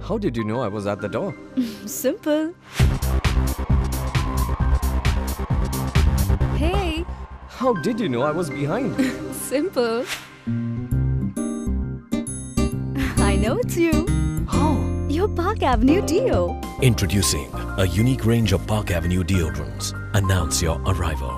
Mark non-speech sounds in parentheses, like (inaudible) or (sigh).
How did you know I was at the door? (laughs) Simple. Hey, How did you know I was behind? (laughs) simple. I know it's you. How? Your Park Avenue Deo. Introducing a unique range of Park Avenue deodorants. Announce your arrival.